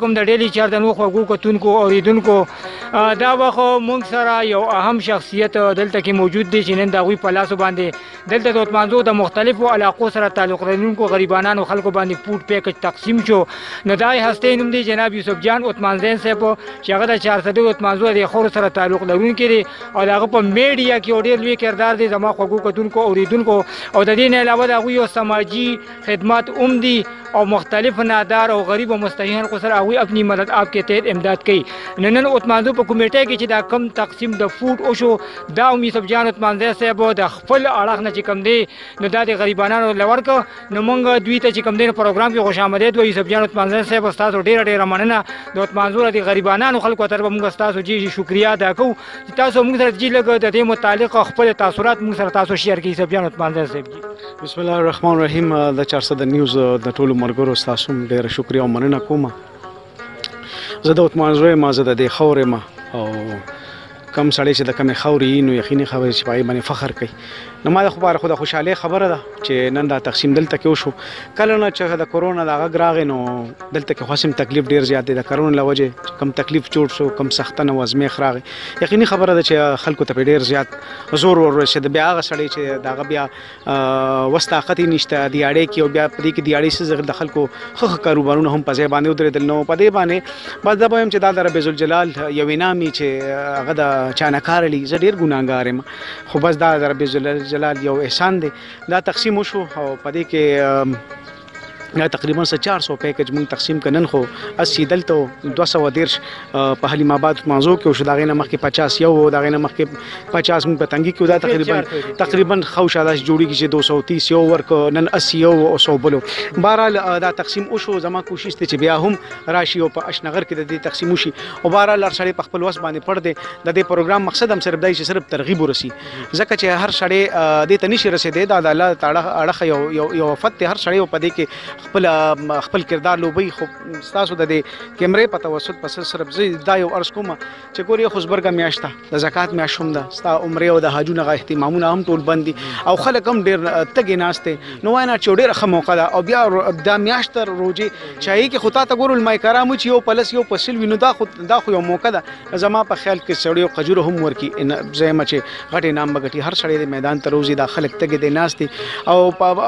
کوم د ډیلی چارت نو خوږو کتونکو اوریدونکو دا وخت مونږ سره یو اهم شخصیت دلته کې موجود دی چې نن دا غوي په لاسو باندې دلته د اتمانزو د مختلفو علاقو سره تعلق لرونکو غریبانو خلکو باندې فوډ پیکج تقسیم شو نو دای هسته نوم دی جناب یوسف جان اتمانزین صاحب چې هغه د 400 اتمانزو د خور سره تعلق لرونکي دی او هغه په میډیا کې ډیر لوی کردار دی زما خوګو کتونکو اوریدونکو او د دې نه علاوه دا غوي یو سماجی خدمات اوم دي او مختلف نادار او غریب او مستحی خلکو سره هغوی خپل مدد آپ کې تحت امداد کوي نن نن اتمانزو په کمیټه کې چې دا کم تقسیم د فوډ او شو دا هم یوسف جان اتمانزه صاحب د خپل اړخ نه چې کم دی نو دا د غریبانو لور کو نو مونږ دوی ته چې کم دی پروګرام کې خوش آمدید و یوسف جان اتمانزه صاحب تاسو ډیر ډیر مننه د اتمانزو د غریبانو خلکو تر مونږ تاسو جی شکریا ادا کوو چې تاسو مونږ سره جی لګ د دې متعلق خپل تاثیرات مونږ سره تاسو شیر کړئ یوسف جان اتمانزه صاحب بسم الله الرحمن الرحیم د 400 نیوز د ټولو مرګرو تاسو ډیره شکریا او مننه کوم زه د عثمان زوی ما زه د دې خورې ما او کم سړی چې د کمې خورې نو یقیني خبرې چې پای باندې فخر کوي نو ما د خو بار خو د خوشاله خبره ده چې نن دا تقسیم دلته کې وشو کله نه چې د کورونا د غږ راغې نو دلته کې خاصم تکلیف ډیر زیات دی د کورونا لوجه کم تکلیف جوړ شو کم سخت نه وزمه خراغه یقیني خبره ده چې خلکو ته په ډیر زیات زور ور رسید بیا هغه سړی چې داغه بیا وستاقت نشته دی اړې کې او بیا پرې کې دی اړې سره د خلکو خخ کاروبارونه هم په ځای باندې ودرېدل نو په دې باندې بس دا وایم چې دا د رب ذل جلال یو نامي چې هغه د چانه کار لې زه ډیر ګناګار یم خو بس دا د رب ذل جلال یو احسان دی دا تقسیم وشو او په دې کې دا تقریبا 400 پیکج مونږ تقسیم کنن خو اسی دلته 200 دیرش په حلیم آباد مازو کې شو دا غینه مخکې 50 یو دا غینه مخکې 50 مونږ په تنګي کې دا تقریبا تقریبا خو شاده جوړیږي چې 230 یو ورک نن 80 یو او 100 بلو بهرال دا تقسیم او شو زما کوشش ته چې بیا هم راشي او په اشنغر کې د دې تقسیم وشي او بهرال هر سړی په خپل وس باندې پړ دی د دې پروګرام مقصد هم صرف دای چې صرف ترغیب ورسي ځکه چې هر سړی دې ته نشي رسیدي دا د الله تعالی اړخ یو یو یو وفت هر سړی په دې کې خپل خپل کردار لوبي خو تاسو د دې کیمرې په توسط پس صرف زی دا یو ارز کوم چې ګوري خوشبرګه میاشته د زکات میاشوم ده ستا عمره او د حاجونه غا اهتمامونه هم ټول بندي او خلک هم ډیر تګ ناشته نو وینا چې ډیر ښه موقع ده او بیا د میاشت روزي چای کې خطا ته ګورل مای کرامو چې یو پلس یو پسل وینو دا خو دا خو یو موقع ده زما په خیال کې سړیو قجورو هم ورکی ان زما چې غټي نام بغټي هر سړی د میدان ته روزي دا خلک تګ دي ناشتي او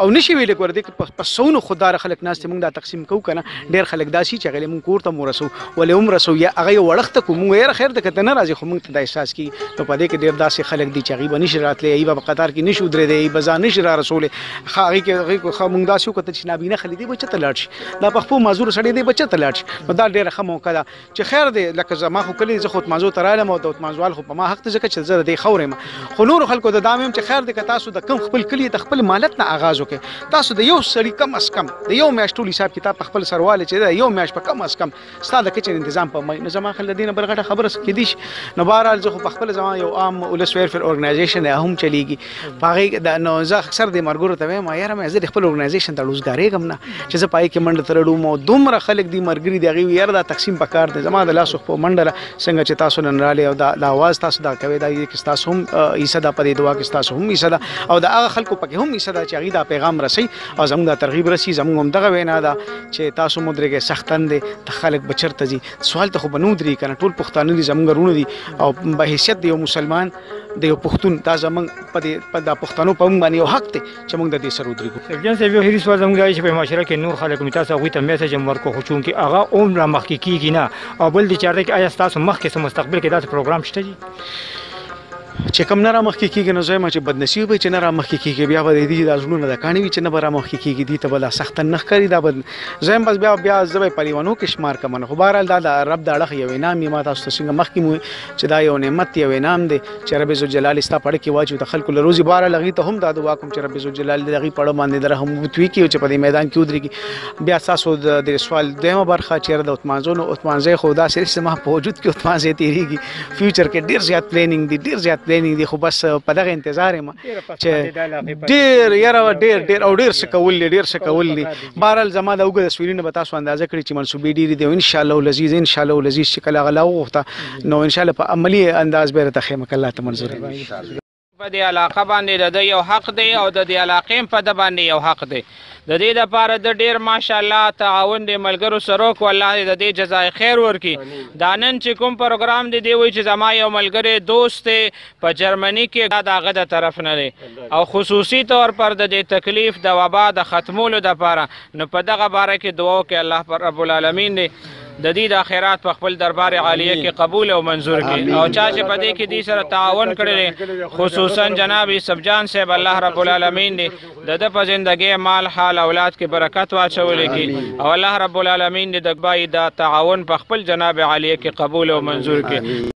او نشي ویل کور دي په سونو خدار خلک ناشتي موږ دا تقسیم کو کنه ډیر خلک داسي چې غلې موږ کور ته مورسو ولې هم رسو یا هغه وړخت کو موږ یې خیر د کته نه راځي خو موږ ته د احساس کی نو په دې کې ډیر داسي خلک دي چې غیب نشي راتلې ای په قطار کې نشو درې دی بزا نشي را رسول خاري کې غي کو موږ داسي کو ته چې نابینه خلې دي بچته لاړ شي دا په خو مزور سړی دی بچته لاړ شي دا ډیره ښه موقع ده چې خیر دی لکه زما خو کلی زه خو اتمانزو ته رالم او د اتمانزوال خو په ما حق ته ځکه چې زه د دې خورې ما خو نور خلکو ته دا ویم چې خیر دی که تاسو د کم خپل کلی د خپل مالت نه آغاز وکړئ تاسو د یو سړي کم از کم د یو میاشت ټول حساب کتاب په خپل سرواله چې دا یو میاشت په کم از کم ستا د کچن تنظیم په مې نو زما خل دینه بل غټه خبره سکې دي نو بهرحال زه خو په خپل ځما یو عام ولسویر فر اورګنایزیشن هم چلیږي په هغې کې دا نو زه اکثر دې مرګورو ته وایم یاره مې زه د خپل ارګنایزیشن ته ډوزګارېږم نه چې زه پای کې منډه ترړوم او دومره خلک دي مرګري دی هغه یاره دا تقسیم په کار دی زما د لاس خو منډه څنګه چې تاسو نن رااله او دا د اواز تاسو دا کوي دا یې کې تاسو هم ایسه دا په دې دعا کې تاسو هم ایسه دا او دا هغه خلکو پکې هم ایسه دا چې هغه دا پیغام رسي او زموږ دا ترغیب رسي زموږ هم دغه وینا ده چې تاسو مدرګه سختن دي ته خلک بچرته دي سوال ته خو بنو دري کنه ټول پښتانه دي زموږ رونه دي او به حیثیت دی مسلمان د یو پښتون دا زمونږ په دې په د پښتنو په مونږ باندې یو حق دی چې مونږ د دې سره ودرېږو سرجان صاحب یو هریس وزم غواړي چې په معاشره کې نور خلک مې تاسو غوي ته میسج هم ورکو خو چون کې هغه اوم را مخ کې کیږي نه او بل دي چارته کې آیا تاسو مخ کې سم مستقبل کې داسې پروګرام شته دي چې کم نه را مخ کې کیږي نو زما چې بدنصیب وي چې نه را مخ کې کیږي بیا به دې د ازلونه د کانی وي چې نه به را مخ کې کیږي دي ته بل سخت نه ښکاری دا بد زم بس بیا بیا زبې پریوانو کې شمار کمن خو بهرال دا د رب د اړخ یو نام ما تاسو څنګه مخ کې مو چې دا یو نعمت یو انعام دی چې رب ذوالجلال ستا پړه کې واچو د خلکو له روزي باره لغی ته هم دا دعا کوم چې رب ذوالجلال دې هغې پړه باندې د رحم وتوي کړي او چې په دې میدان کې ودرېږي بیا ستاسو د دې سوال دویمه برخه چېرې د اتمانزو نو اتمانزی خو دا صرف زما په وجود کې اتمانزی تېرېږي فیوچر کې ډېر زیات پلانینګ دی ډېر زیات پلانینګ دی خو بس په دغه انتظار یم چې ډېر یاره ډېر ډېر او ډېر څه کول دي ډېر څه کول دي بهرحال زما دا اوږده سویلي نه به تاسو اندازه کړي چې منصوبې ډېرې دي او ان شاء الله العزیز ان شاء الله العزیز چې کله هغه لا وغوښته نو ان شاء الله په عملي انداز به یې راته خیمه که الله ته منظور وي په دې علاقه باندې د ده یو حق دی او د دې علاقې هم په ده باندې یو حق دی د دې دپاره د ډېر ماشاءالله تعاون د ملګرو سره وکړو الله دې د دې جزای خیر ورکړي دا نن چې کوم پروګرام دی دی وایي چې زما یو ملګری دوست دی په جرمني کې دا د هغه د طرف نه دی او خصوصي طور پر د دې تکلیف د وبا د ختمولو دپاره نو په دغه باره کې دعا وکړئ الله پر رب العالمین دی د دې د خیرات په خپل دربار عالیه کې قبول او منظور کړي او چا چې په دې کې دې سره تعاون کړی خصوصا جناب سبجان صاحب الله رب العالمین دې د د په ژوندګي مال حال اولاد کې برکت واچولې کې او الله رب العالمین دې د بای دا تعاون په خپل جناب عالیه کې قبول او منظور کړي